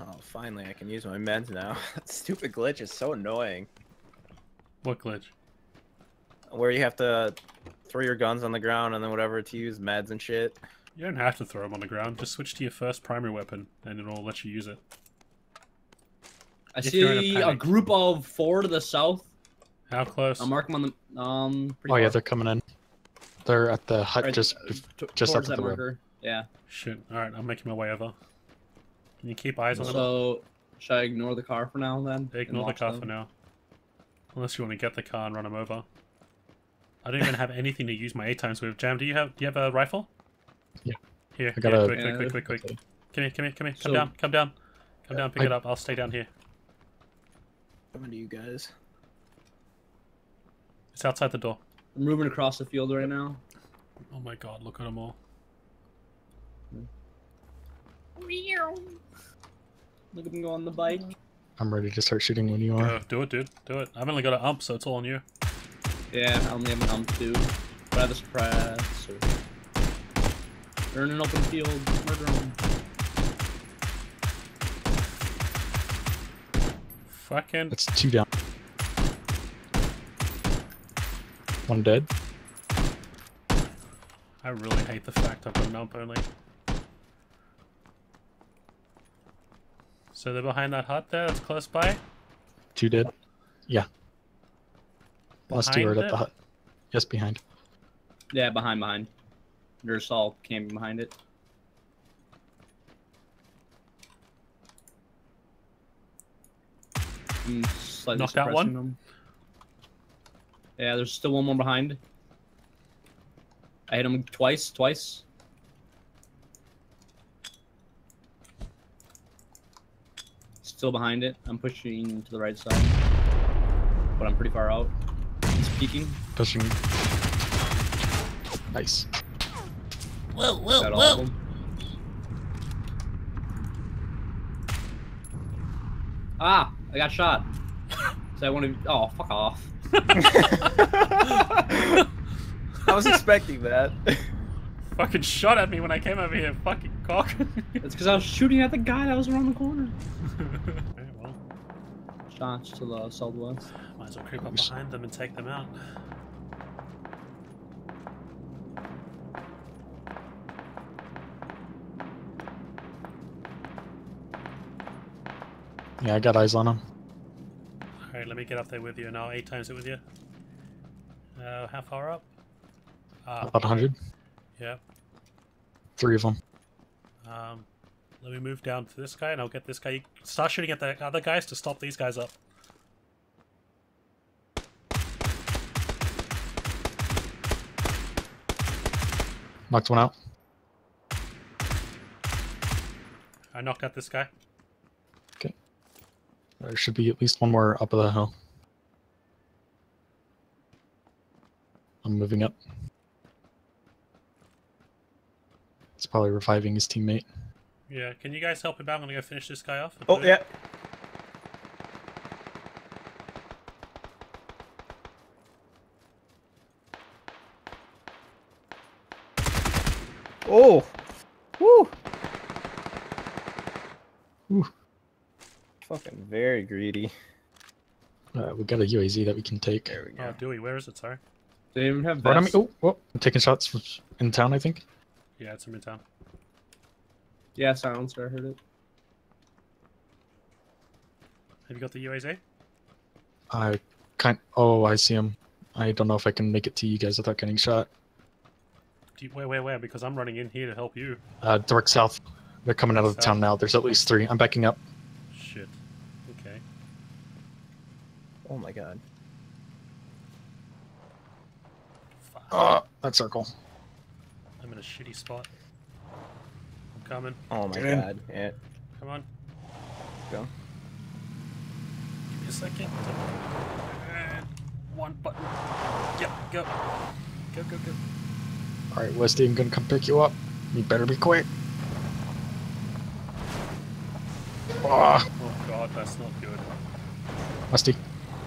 Oh, finally I can use my meds now. that stupid glitch is so annoying. What glitch? Where you have to throw your guns on the ground and then whatever to use meds and shit. You don't have to throw them on the ground. Just switch to your first primary weapon, and it'll let you use it. I If you're a see a, group of four to the south. How close? I'll mark them on the um. pretty Oh yeah, they're coming in. They're at the hut Right, just. uh, bef- t- just towards up that the road. marker. Yeah. Shit. All right, I'm making my way over. Can you keep eyes on them? So should I ignore the car for now then? and Ignore the car them? for now. Unless you want to get the car and run them over. I don't even have anything to use my eight times with. Jam, do you have do you have a rifle? Yeah. Here, I got here, a- quick, quick, Yeah. quick, quick, quick. Okay. Come here, come here, come here. Come So- down, come down. Come down, pick I- it up. I'll stay down here. Coming to you guys. It's outside the door. I'm moving across the field right now. Oh my god, look at them all. Hmm. Look at him go on the bike. I'm ready to start shooting when you are. Go, do it, dude. Do it. I've only got an ump, so it's all on you. Yeah, I only have an ump too. But I have a suppressor. They're in an open field. Murder them. Fucking. That's two down. One dead. I really hate the fact I've got an ump only. So they're behind that hut there that's close by? Two dead. Yeah. Last two are at the hut. Yes, behind. Yeah, behind, behind. They're all camping behind it. I'm Knocked out one? them. Yeah, there's still one more behind. I hit him twice, twice. Still behind it. I'm pushing to the right side. But I'm pretty far out. He's peeking. Pushing. Nice. Whoa, whoa, Got all of them. Ah! I got shot. So I want to. Oh, fuck off. I was expecting that. Fucking shot at me when I came over here, fucking cock. It's because I was shooting at the guy that was around the corner. okay, well, Shots to the southwest. might as well creep up behind them and take them out. Yeah, I got eyes on him. Alright, let me get up there with you and I'll eight times it with you. Uh, how far up? Ah, About 100. Yeah. Three of them. Um, let me move down to this guy and I'll get this guy. Start shooting at the other guys to stop these guys up. Knocked one out. I knocked out this guy. Okay. There should be at least one more up of the hill. I'm moving up. It's probably reviving his teammate. Yeah, can you guys help him out? I'm gonna go finish this guy off. oh yeah. Oh. Woo. Ooh. Fucking very greedy. Uh, we got a UAZ that we can take. There we go. Oh, Dewey, where is it? Sorry. They even have Right on me. vests. Oh, oh, I'm taking shots from in town, I think. Yeah, it's in midtown. Yeah, silencer. I heard it. Have you got the UAZ? I kind. Oh, I see him. I don't know if I can make it to you guys without getting shot. Do you, where, where, where? Because I'm running in here to help you. Uh, direct south. They're coming out of the South. town now. There's at least three. I'm backing up. Shit. Okay. Oh my god. Fuck. Uh, that circle. I'm in a shitty spot. I'm coming. Oh my Get in. god. Yeah. Come on. Go. Give me a second. And one button. Yep, go. Go, go, go. All right, Westy, I'm gonna come pick you up. You better be quick. Ah, Oh god, that's not good. Westy,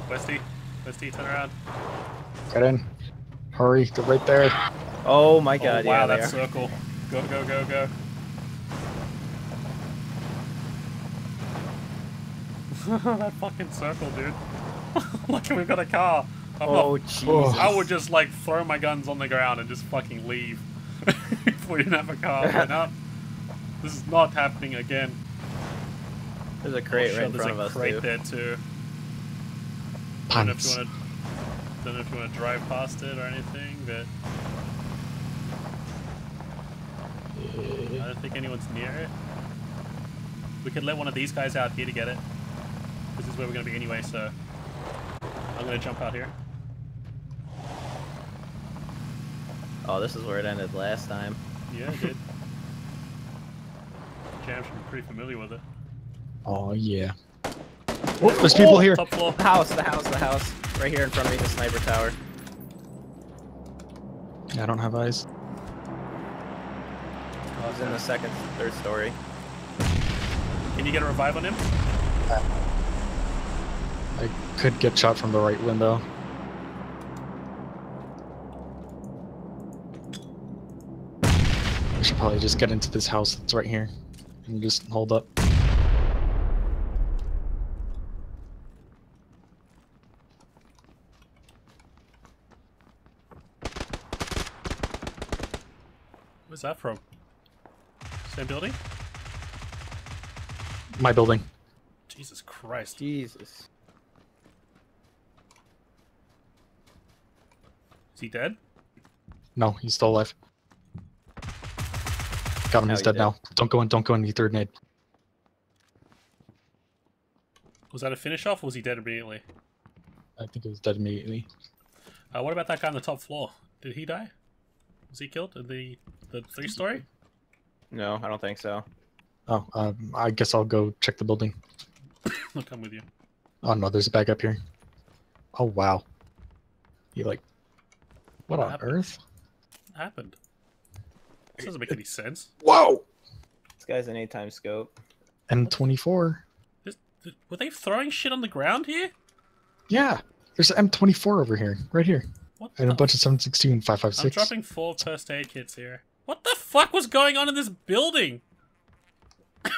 Westy, Westy, turn around. get in. Hurry, they're right there. Oh my oh, god. oh, wow, yeah. that they are. circle. Go, go, go, go. that fucking circle, dude. Look, we've got a car. I'm Oh, jeez. Oh. I would just like throw my guns on the ground and just fucking leave. if we didn't have a car, but no. This is not happening again. There's a oh, crate Oh, right in front of There's us, a crate too. there too. Don't know if Pants. you want to. Don't know if you want to drive past it or anything, but I don't think anyone's near it. We could let one of these guys out here to get it. This is where we're gonna be anyway, so I'm gonna jump out here. Oh, this is where it ended last time. Yeah, it did. Jam should be pretty familiar with it. Oh yeah. Oh, there's people here. Top floor. The house, the house, the house. Right here in front of me, the sniper tower. I don't have eyes. He's in the second, third story. Can you get a revive on him? I could get shot from the right window. I should probably just get into this house that's right here and just hold up. Where's that from? Same building? My building. Jesus Christ. Jesus. Is he dead? No, he's still alive. Got him. How He's dead dead? now. Don't go in. Don't go in. He third nade. Was that a finish off or was he dead immediately? I think he was dead immediately. Uh, what about that guy on the top floor? Did he die? Was he killed in the the three story? No, I don't think so. Oh, um, I guess I'll go check the building. I'll come with you. Oh no, there's a bag up here. Oh wow. He like, what What on happened? earth? What happened? This doesn't make any sense. Whoa! This guy's an eight-time scope. M24. This, were they throwing shit on the ground here? Yeah, there's an M24 over here, right here, What and a bunch of 716 I'm 556. dropping four first aid kits here. What the fuck was going on in this building?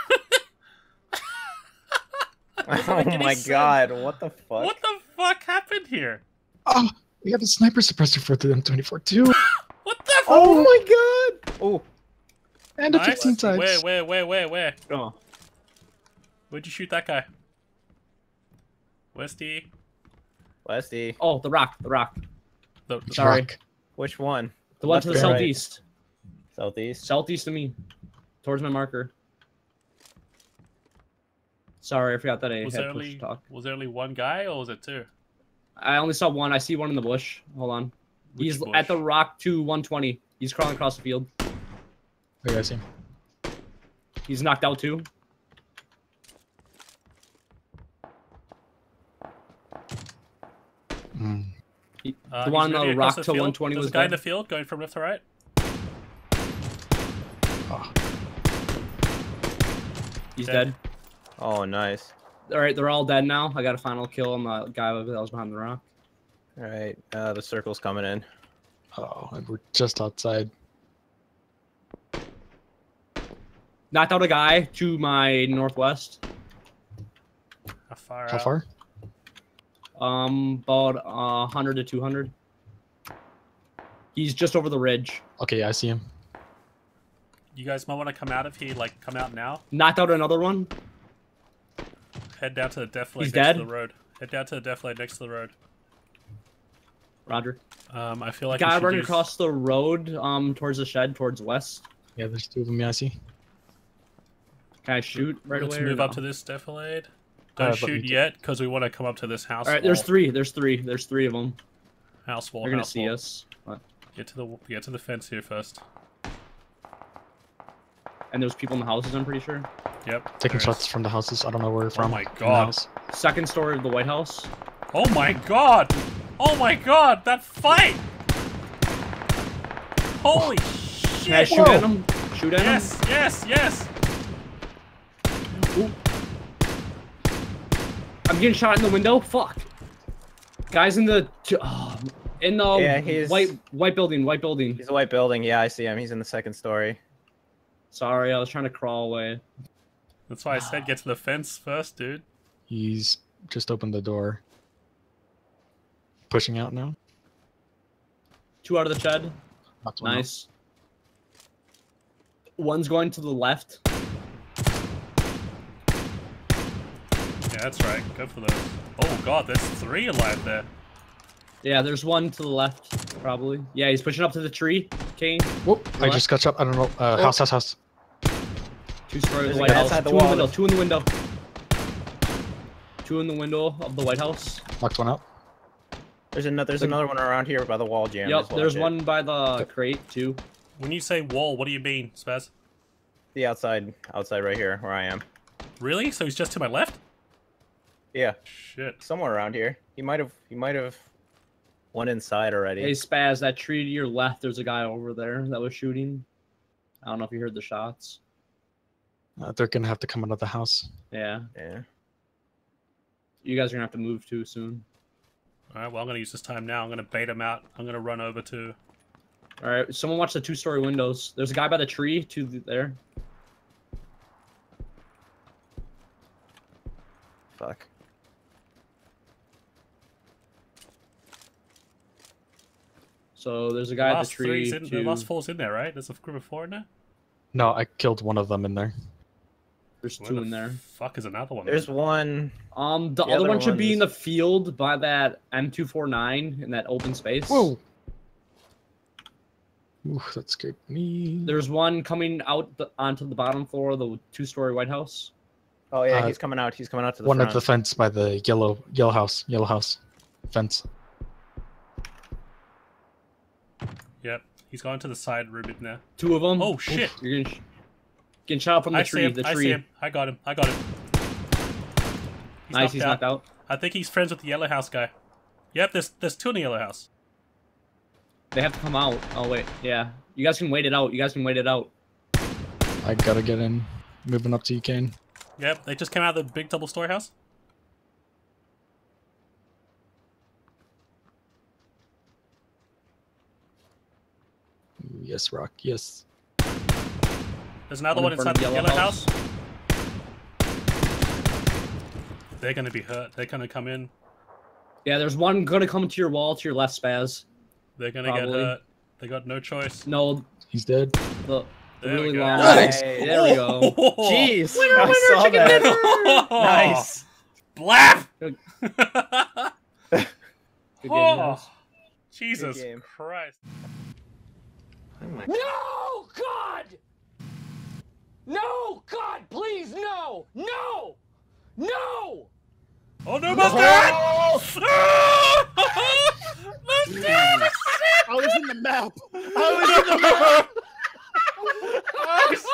Oh my sense. god, what the fuck? What the fuck happened here? Oh, we have a sniper suppressor for the M24 too, What the Oh my god! Oh, and a Nice. 15 times. Where, where, where, where, where? oh. Where'd you shoot that guy? Westy. Westy. Oh, the rock, the rock. The, the- Sorry. Rock. Which one? The one Left to the or right? Southeast. Southeast? Southeast of me. Towards my marker. Sorry, I forgot that I was had there push only to talk. was there only one guy or was it two? I only saw one. I see one in the bush. Hold on. Which He's bush? at the rock to 120. He's crawling across the field. There, I see him. He's knocked out too. Mm. Uh, The one on the rock to field. 120 There's was a guy in the field going from left to right. Oh, He's Dead. dead. Oh, nice. All right, they're all dead now. I got a final kill on the guy that was behind the rock. Alright, uh, the circle's coming in. oh, and we're just outside. Knocked out a guy to my northwest. How far How out? far? Um, about uh, 100 to 200. He's just over the ridge. Okay, I see him. You guys might want to come out of here, like come out now. Knocked out another one. Head down to the defilade He's next dead? to the road. Head down to the defilade next to the road. Roger. Um, I feel like we guy running use- across the road um towards the shed towards west. Yeah, there's two of them. Yeah, I see. Can I shoot right Let's away? or move up no? to this defilade. Uh, Don't let me shoot yet, because we want to come up to this house. All right, there's three. There's three. There's three of them. House wall. They're gonna house see us. But- Get to the get to the fence here first. And there's people in the houses. I'm pretty sure. Yep. Taking there is. shots from the houses. I don't know where oh from. my from the God. Second story of the White House. Oh my god! Oh my god! That fight! Holy Can I shit! shoot at him? Shoot at him. Yes, yes, yes! him. I'm getting shot in the window. Fuck. Guys in the oh, in the Yeah, he's- white white building. White building. He's a white building. Yeah, I see him. He's in the second story. Sorry, I was trying to crawl away. That's why I said get to the fence first, dude. He's just opened the door. Pushing out now. Two out of the shed. Knocked one out. Nice. One's going to the left. Yeah, that's right. Go for those. Oh god, there's three alive there. Yeah, there's one to the left, probably. Yeah, he's pushing up to the tree. Kane, Whoop! I just got shot. I don't know. Uh, Oh. House, house, house. two story There's the White House. outside the two in the window. Two in the window. Two in the window of the White House. Knocked one out. There's another. There's another one around here by the wall jam. yep, Just there's it. one by the crate too. When you say wall, what do you mean, Spaz? The outside, outside right here where I am. Really? So he's just to my left? Yeah, Shit. somewhere around here. He might have. He might have. Went inside already. Hey Spaz, that tree to your left, there's a guy over there that was shooting. I don't know if you heard the shots. Uh, they're gonna have to come out of the house. Yeah, Yeah. you guys are gonna have to move too soon. Alright, well I'm gonna use this time now. I'm gonna bait him out. I'm gonna run over to All right, someone watch the two-story windows. There's a guy by the tree to the, there. Fuck. So there's a the guy at last the tree. in, to... the last four's in there, right? There's a group of four in there? No, I killed one of them in there. There's Where two the in there. Fuck is another one? There's one. Um, the, The other, other one should be in the field by that M249 in that open space. Whoa! Ooh, that scared me. There's one coming out the, onto the bottom floor of the two-story White House. Oh yeah, Uh, he's coming out. He's coming out to the one front. at the fence by the yellow yellow house. Yellow house fence. Yep. He's gone to the side room in there. Two of them. Oh, shit. You're getting, sh- getting shot from the I tree. see him. The I tree. see him. I got him. I got him. He's nice. He's knocked out. I think he's friends with the yellow house guy. Yep, there's there's two in the yellow house. They have to come out. Oh wait, yeah. You guys can wait it out. You guys can wait it out. I gotta get in. Moving up to you, Kane. Yep, they just came out of the big double story Yes, Rock. Yes. There's another One one in inside the yellow yellow house. They're gonna be hurt. They're gonna come in. Yeah, there's one gonna come to your wall to your left, Spaz. They're gonna Probably. get hurt. They got no choice. No, He's dead. the, the There we really go. long. Nice. There we go. Jeez, Winner, I winner, saw chicken that. dinner! Nice. Blap! Good. Good game, Oh. Jesus. Christ. Oh my No, God! No, God, please, no! No! No! Oh no, Mustard! Mustard! I was in the map. I was in the map. I was